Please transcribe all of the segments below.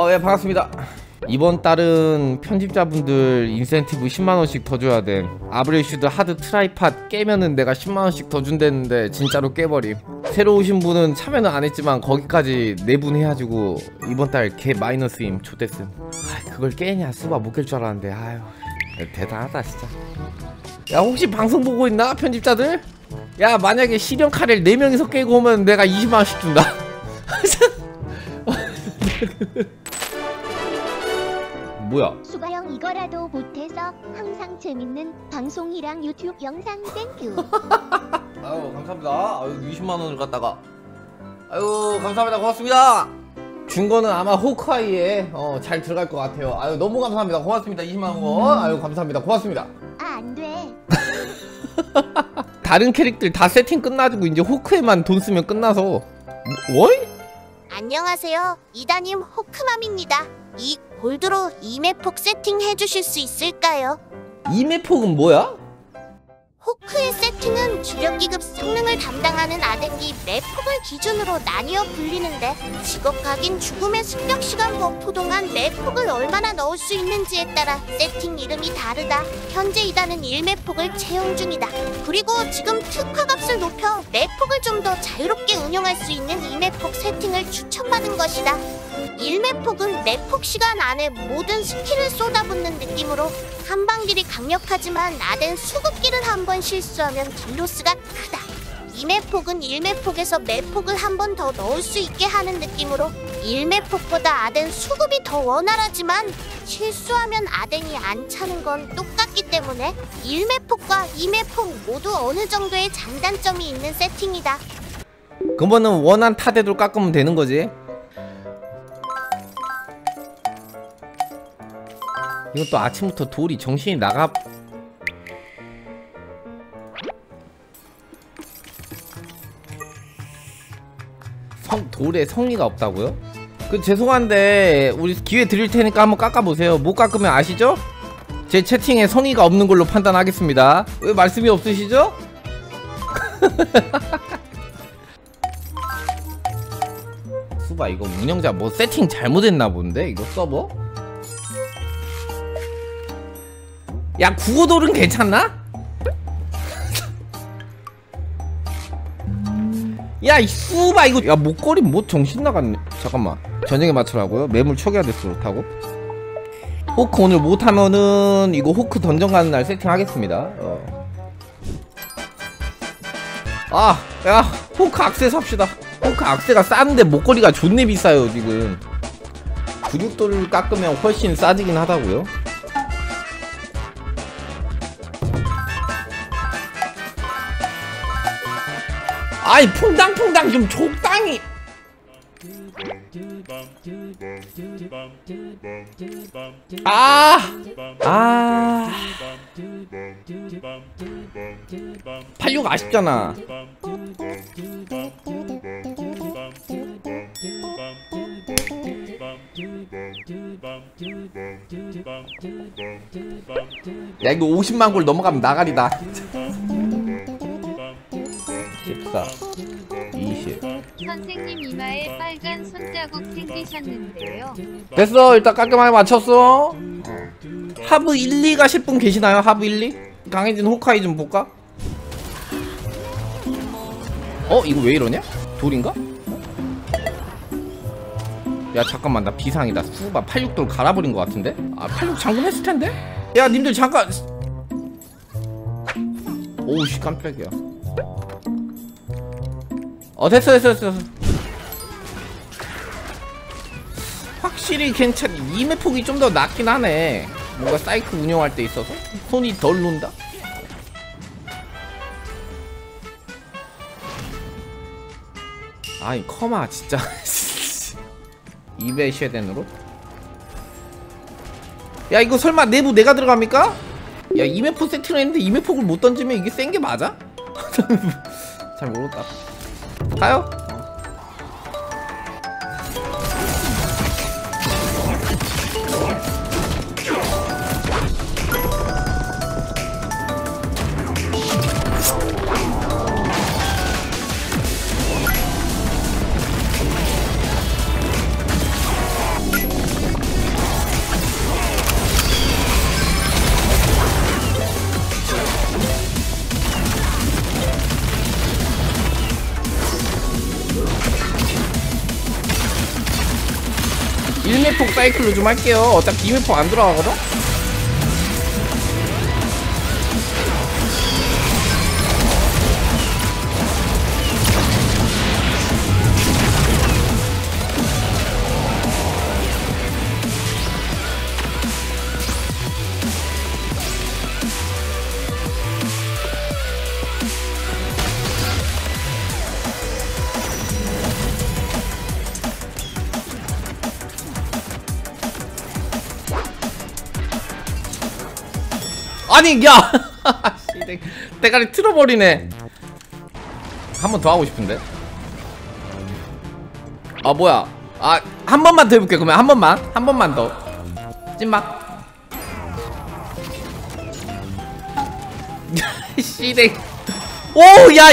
어, 예, 반갑습니다. 이번 달은 편집자분들 인센티브 10만원씩 더 줘야 돼. 아브렐슈드 hard try팟 깨면은 내가 10만원씩 더 준댔는데 진짜로 깨버림. 새로 오신 분은 참여는 안 했지만 거기까지 네 분 해가지고 이번 달 개 마이너스임. 좆댔음. 아, 그걸 깨냐? 쓰바 못 깰 줄 알았는데. 아유, 대단하다, 진짜. 야, 혹시 방송 보고 있나? 편집자들? 야, 만약에 시련 카레를 4명이서 깨고 오면 내가 20만원씩 준다. 뭐야? 수가형 이거라도 못해서 항상 재밌는 방송이랑 유튜브 영상 thank you. 아유 감사합니다. 아유 20만 원을 갖다가 아유 감사합니다. 고맙습니다. 준 거는 아마 호크아이에 어, 잘 들어갈 것 같아요. 아유 너무 감사합니다. 고맙습니다. 20만 원. 아유 감사합니다. 고맙습니다. 아 안 돼. 다른 캐릭들 다 세팅 끝나지고 이제 호크에만 돈 쓰면 끝나서 뭐, 월? 안녕하세요. 이다님 호크맘입니다. 이 gold로 2매폭 세팅 해주실 수 있을까요? 2매폭은 뭐야? 호크의 세팅은 주력기급 성능을 담당하는 아덴기 매폭을 기준으로 나뉘어 불리는데 직업 각인 죽음의 습격 시간 buff 동안 매폭을 얼마나 넣을 수 있는지에 따라 세팅 이름이 다르다. 현재 이다는 1매폭을 채용 중이다. 그리고 지금 특화 값을 높여 매폭을 좀 더 자유롭게 운영할 수 있는 2매폭 세팅을 추천받은 것이다. 1매폭은 매폭 시간 안에 모든 skill을 쏟아붓는 느낌으로 한방deal이 강력하지만 아덴 수급기를 한번 실수하면 deal loss가 크다. 2매폭은 1매폭에서 매폭을 한 번 더 넣을 수 있게 하는 느낌으로 1매폭보다 아덴 수급이 더 원활하지만 실수하면 아덴이 안 차는 건 똑같기 때문에 1매폭과 2매폭 모두 어느 정도의 장단점이 있는 세팅이다. 그러면은 원한 타대로 깎으면 되는 거지. 이것도 아침부터 돌이 정신이 나가. 성 돌에 성의가 없다고요? 그 죄송한데 우리 기회 드릴 테니까 한번 깎아 보세요. 못 깎으면 아시죠? 제 채팅에 성의가 없는 걸로 판단하겠습니다. 왜 말씀이 없으시죠? 수바 이거 운영자 뭐 세팅 잘못했나 본데 이거 서버? 야 구호돌은 괜찮나? 야 이 수바 이거 야 목걸이 뭐 정신 나갔네 잠깐만 저녁에 맞추라고요? 매물 초기화 됐어 그렇다고? 호크 오늘 못하면은 이거 호크 던전 가는 날 세팅하겠습니다 어. 아, 야, 호크 악세 삽시다. 호크 악세가 싼데 목걸이가 존내 비싸요, 지금. 근육돌을 깎으면 훨씬 싸지긴 하다고요. 아이, 퐁당퐁당 좀 적당히. 아, 아. 86 아쉽잖아. 야 이거 50만 골 넘어가면 나가리다. 됐어 일단 깔끔하게 맞췄어 하브 1, 2 가실 분 계시나요? 하브 1, 2? 강해진 호카이 좀 볼까? 어? 이거 왜 이러냐? 돌인가? 야 잠깐만 나 비상이다 수바 86돌 갈아버린 것 같은데? 아 86 잠금했을 텐데? 야 님들 잠깐 오우씨 깜짝이야 어 됐어 됐어 됐어 확실히 괜찮 이메 폭이 좀 더 낫긴 하네. 뭔가 사이클 운영할 때 있어서? 손이 덜 논다? 아이 커마 진짜. 이베 쉐덴으로? 야 이거 설마 내부 내가 들어갑니까? 야 이메포 세팅을 했는데 이메폭을 못 던지면 이게 센 게 맞아? 잘 모르겠다. 가요 사이클로 좀 할게요 어차피 2매폭 안 들어가거든? 아니 야! 대가리 틀어버리네. 한 번 더 하고 싶은데? 아 뭐야? 아 한 번만 더 해볼게 그러면. 한 번만. 한 번만 더. 찐막. 씨댕 오야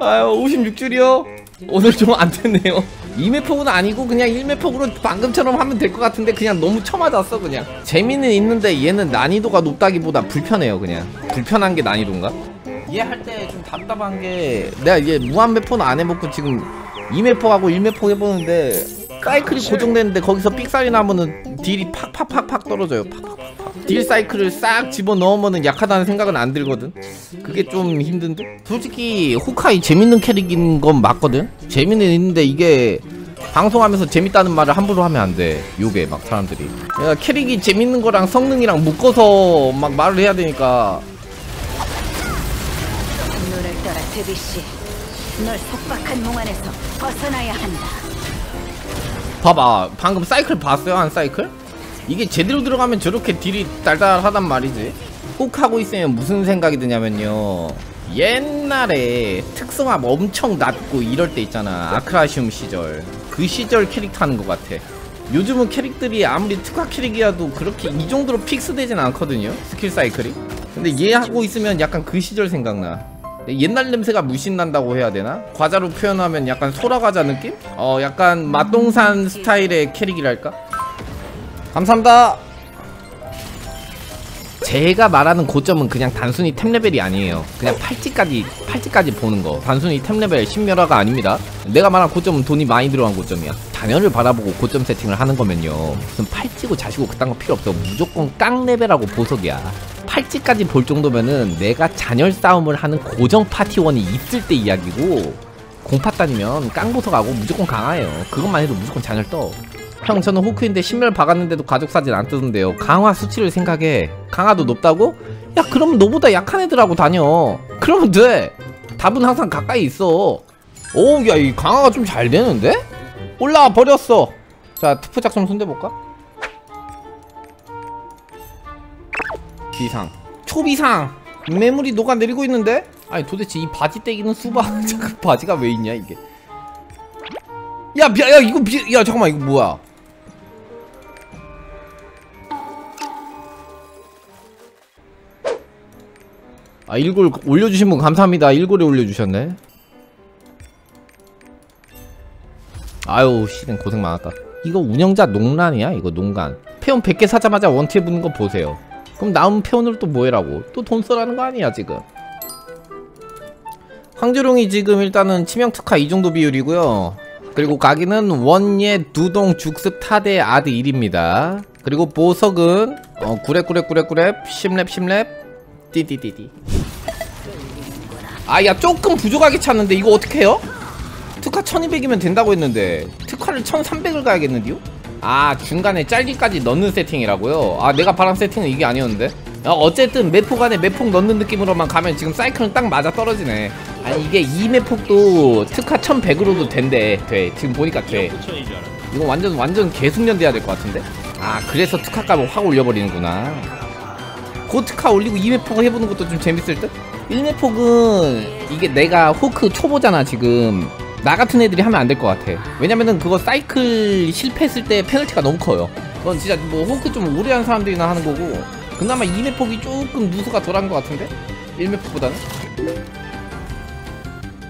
아유 56줄이요? 오늘 좀 안 됐네요 2매폭은 아니고 그냥 1매폭으로 방금처럼 하면 될 것 같은데 그냥 너무 쳐맞았어 그냥. 재미는 있는데 얘는 난이도가 높다기보다 불편해요 그냥. 불편한 게 난이도인가? 얘할때 좀 답답한 게 내가 이게 무한매포는 안 해먹고 지금 2매포하고 1매포 해보는데 사이클이 고정되는데 거기서 삑살이 나면은 딜이 팍팍팍팍 떨어져요 팍팍팍 딜 사이클을 싹 집어넣으면은 약하다는 생각은 안 들거든. 그게 좀 힘든데? 솔직히 호카이 재밌는 캐릭인 건 맞거든? 재미는 있는데 이게 방송하면서 재밌다는 말을 함부로 하면 안돼. 요게 막 사람들이. 내가 캐릭이 재밌는 거랑 성능이랑 묶어서 막 말을 해야 되니까. 눈을 떠라 드비씨 널 속박한 몽환에서 벗어나야 한다. 봐봐. 방금 사이클 봤어요? 한 사이클? 이게 제대로 들어가면 저렇게 딜이 달달하단 말이지. 꼭 하고 있으면 무슨 생각이 드냐면요. 옛날에 특성압 엄청 낮고 이럴 때 있잖아. 아크라시움 시절. 그 시절 캐릭터 하는 것 같아. 요즘은 캐릭들이 아무리 특화 캐릭이라도 그렇게 이 정도로 fix되진 않거든요. 스킬 사이클이. 근데 얘 하고 있으면 약간 그 시절 생각나. 옛날 냄새가 물씬 난다고 해야 되나? 과자로 표현하면 약간 소라과자 느낌? 어 약간 맛동산 스타일의 캐릭이랄까? 감사합니다. 제가 말하는 고점은 그냥 단순히 템 레벨이 아니에요. 그냥 팔찌까지 팔찌까지 보는 거. 단순히 템 레벨 신멸화가 아닙니다. 내가 말한 고점은 돈이 많이 들어간 고점이야. 자녀를 바라보고 고점 세팅을 하는 거면요. 무슨 팔찌고 자시고 그딴 거 필요 없어. 무조건 깡 레벨하고 보석이야. 팔찌까지 볼 정도면은 내가 잔열 싸움을 하는 고정 파티원이 있을 때 이야기고 공파 따니면 깡보석하고 무조건 강화해요. 그것만 해도 무조건 잔열 떠 형 저는 호크인데 신멸 박았는데도 가족 사진 안 뜨던데요. 강화 수치를 생각해. 강화도 높다고? 야 그러면 너보다 약한 애들하고 다녀. 그러면 돼. 답은 항상 가까이 있어. 오우 야이 강화가 좀 잘 되는데? 올라와 버렸어. 자 투프작 좀 손대볼까? 비상. 초비상. 매물이 녹아내리고 있는데? 아니 도대체 이 바지 떼기는 수박 잠깐 바지가 왜 있냐 이게? 야, 미, 야 이거 미, 야 잠깐만 이거 뭐야 아 일골 올려주신 분 감사합니다. 일골에 올려주셨네. 아유 씨는 고생 많았다. 이거 운영자 농란이야 이거 농간. 페온 100개 사자마자 원티에 붙는 거 보세요. 그럼 남은 페온으로 또 뭐해라고? 또 돈 써라는 거 아니야 지금? 황주룡이 지금 일단은 치명 특화 이 정도 비율이고요. 그리고 가기는 원예 두동 죽습 타대 아드 1입니다. 그리고 보석은 어 구랩 10렙 10렙 띠띠띠띠 아야 조금 부족하게 찼는데 이거 어떻게 해요? 특화 1200이면 된다고 했는데 특화를 1300을 가야겠는데요? 아 중간에 짤기까지 넣는 세팅이라고요? 아 내가 바란 세팅은 이게 아니었는데? 어, 어쨌든 매폭 안에 매폭 넣는 느낌으로만 가면 지금 사이클은 딱 맞아 떨어지네. 아니 이게 이 매폭도 특화 1100으로도 된대. 돼. 지금 보니까 돼. 이거 완전 완전 개숙련 돼야 될 것 같은데? 아 그래서 특화 값을 확 올려버리는구나 고 특화 올리고 2매폭을 해보는 것도 좀 재밌을 듯? 1매폭은 이게 내가 호크 초보잖아 지금. 나 같은 애들이 하면 안 될 것 같아. 왜냐면은 그거 사이클 실패했을 때 페널티가 너무 커요. 그건 진짜 뭐 호크 좀 오래 한 사람들이나 하는 거고. 그나마 2매폭이 조금 누수가 덜한 것 같은데? 1매폭보다는?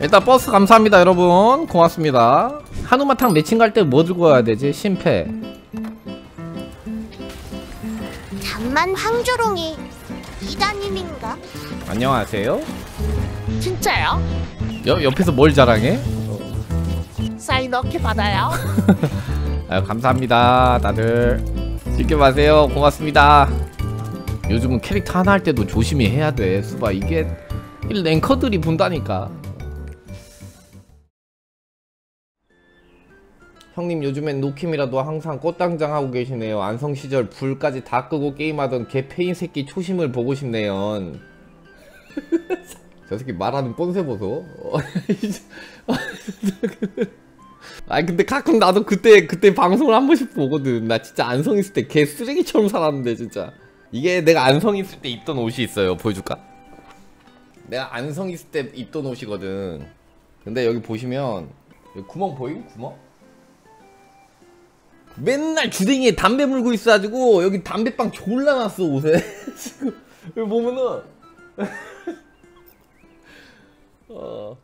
일단 버스 감사합니다 여러분. 고맙습니다. 한우마탕 매칭 갈 때 뭐 들고 가야 되지? 심패 잠만 황조롱이 이다님인가? 안녕하세요 진짜요? 여, 옆에서 뭘 자랑해? 사인 어떻게 받아요? 아유 감사합니다 다들 쉽게 마세요 고맙습니다 요즘은 캐릭터 하나 할 때도 조심히 해야 돼 수바 이게 이 ranker들이 본다니까 형님 요즘엔 no캠이라도 항상 꽃단장 하고 계시네요 안성 시절 불까지 다 끄고 게임하던 개 페인 새끼 초심을 보고 싶네요 저 새끼 말하는 뽄새 보소 아니 근데 가끔 나도 그때 그때 방송을 한 번씩 보거든 나 진짜 안성 있을 때 개 쓰레기처럼 살았는데 진짜 이게 내가 안성 있을 때 입던 옷이 있어요 보여줄까? 내가 안성 있을 때 입던 옷이거든 근데 여기 보시면 여기 구멍 보임? 구멍? 맨날 주댕이에 담배 물고 있어가지고 여기 담배빵 졸라 났어 옷에. 지금. 여기 보면은. 어